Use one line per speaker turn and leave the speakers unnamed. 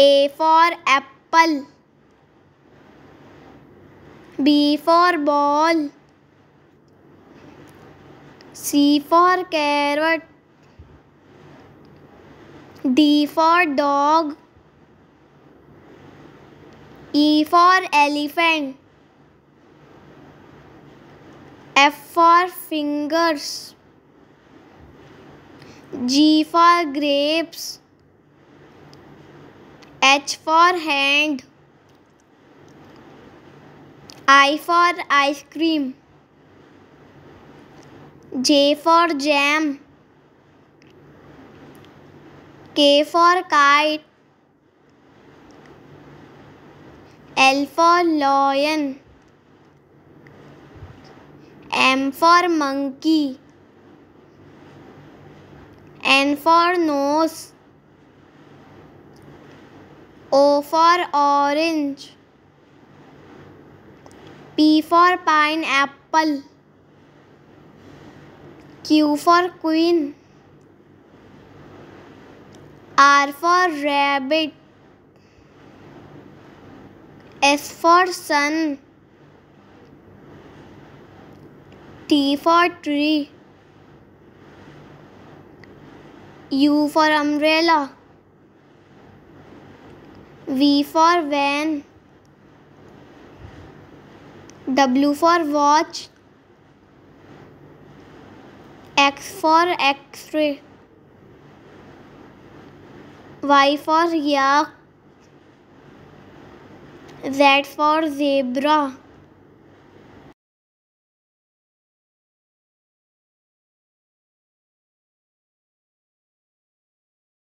A for apple. B for ball. C for carrot. D for dog. E for elephant. F for fingers. G for grapes. H for hand. I for ice cream. J for jam. K for kite. L for lion. M for monkey. N for nose. O for orange. P for pineapple. Q for queen. R for rabbit. S for sun. T for tree. U for umbrella. V for van. W for watch. X for x-ray. Y for yak. Z for zebra.